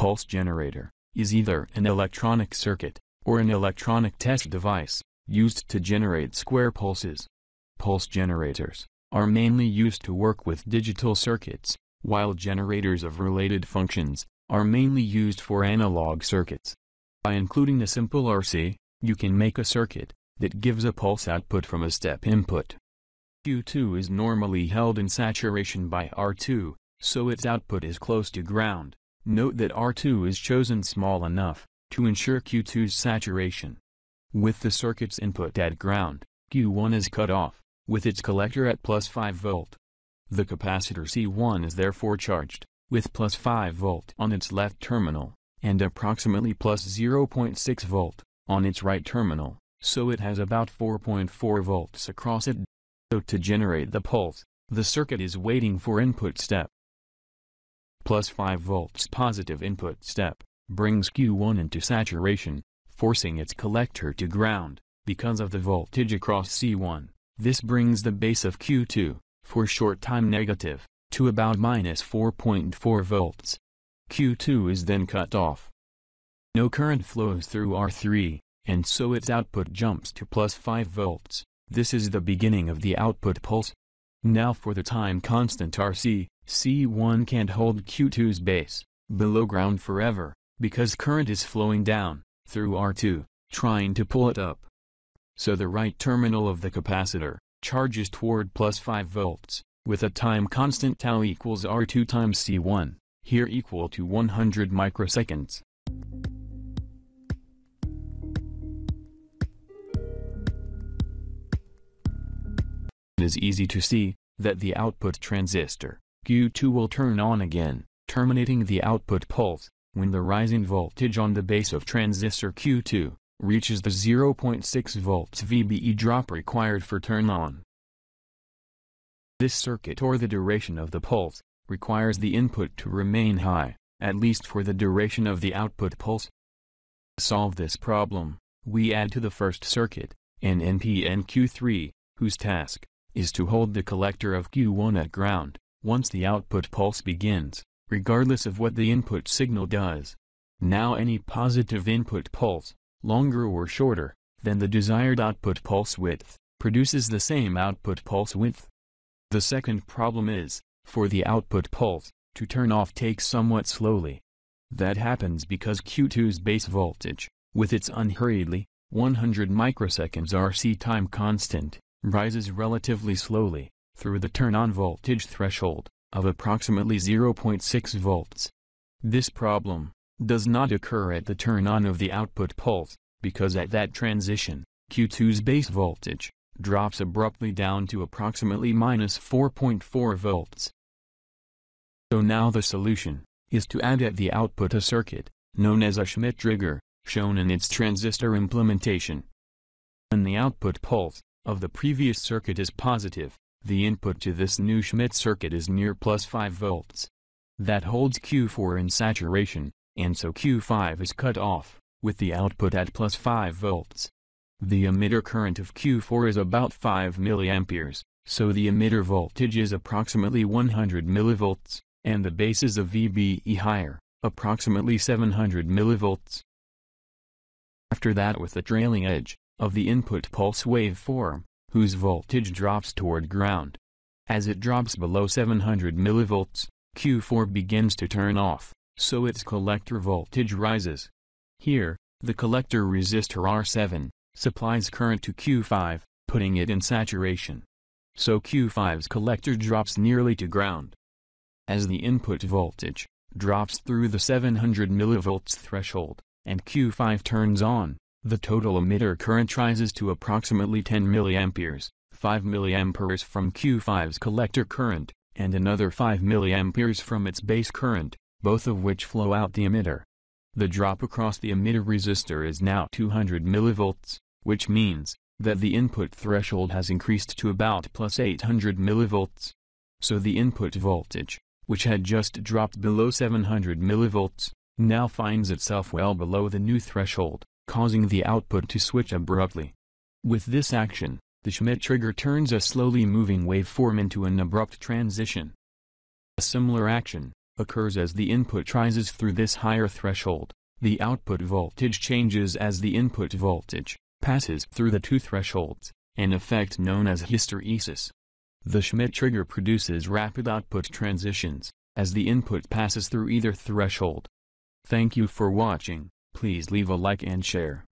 pulse generator, is either an electronic circuit, or an electronic test device, used to generate square pulses. Pulse generators are mainly used to work with digital circuits, while generators of related functions are mainly used for analog circuits. By including a simple RC, you can make a circuit that gives a pulse output from a step input. Q2 is normally held in saturation by R2, so its output is close to ground. Note that R2 is chosen small enough to ensure Q2's saturation. With the circuit's input at ground, Q1 is cut off, with its collector at plus 5 volt. The capacitor C1 is therefore charged, with plus 5 volt on its left terminal, and approximately plus 0.6 volt on its right terminal, so it has about 4.4 volts across it. So to generate the pulse, the circuit is waiting for input step. Plus 5 volts positive input step brings Q1 into saturation, forcing its collector to ground, because of the voltage across C1. This brings the base of Q2, for short time negative, to about minus 4.4 volts. Q2 is then cut off. No current flows through R3, and so its output jumps to plus 5 volts. This is the beginning of the output pulse. Now for the time constant RC, C1 can't hold Q2's base, below ground forever, because current is flowing down, through R2, trying to pull it up. So the right terminal of the capacitor, charges toward plus 5 volts, with a time constant tau equals R2 times C1, here equal to 100 microseconds. It is easy to see that the output transistor, Q2 will turn on again, terminating the output pulse, when the rising voltage on the base of transistor Q2 reaches the 0.6 volts VBE drop required for turn on. This circuit or the duration of the pulse requires the input to remain high, at least for the duration of the output pulse. To solve this problem, we add to the first circuit, an NPN-Q3, whose task is to hold the collector of Q1 at ground, once the output pulse begins, regardless of what the input signal does. Now any positive input pulse, longer or shorter, than the desired output pulse width, produces the same output pulse width. The second problem is, for the output pulse, to turn off takes somewhat slowly. That happens because Q2's base voltage, with its unhurriedly, 100 microseconds RC time constant, rises relatively slowly, through the turn-on voltage threshold, of approximately 0.6 volts. This problem does not occur at the turn-on of the output pulse, because at that transition, Q2's base voltage drops abruptly down to approximately minus 4.4 volts. So now the solution is to add at the output a circuit, known as a Schmitt trigger, shown in its transistor implementation. When the output pulse of the previous circuit is positive, the input to this new Schmitt circuit is near plus 5 volts. That holds Q4 in saturation, and so Q5 is cut off, with the output at plus 5 volts. The emitter current of Q4 is about 5 milliamperes, so the emitter voltage is approximately 100 millivolts, and the base is a VBE higher, approximately 700 millivolts. After that with the trailing edge, of the input pulse waveform, whose voltage drops toward ground. As it drops below 700 millivolts, Q4 begins to turn off, so its collector voltage rises. Here, the collector resistor R7 supplies current to Q5, putting it in saturation. So Q5's collector drops nearly to ground. As the input voltage drops through the 700 millivolts threshold, and Q5 turns on, the total emitter current rises to approximately 10 mA, 5 mA from Q5's collector current, and another 5 mA from its base current, both of which flow out the emitter. The drop across the emitter resistor is now 200 mV, which means that the input threshold has increased to about plus 800 mV. So the input voltage, which had just dropped below 700 mV, now finds itself well below the new threshold causing the output to switch abruptly. With this action, the Schmitt trigger turns a slowly moving waveform into an abrupt transition. A similar action occurs as the input rises through this higher threshold. The output voltage changes as the input voltage passes through the two thresholds, an effect known as hysteresis. The Schmitt trigger produces rapid output transitions, as the input passes through either threshold. Thank you for watching, please leave a like and share.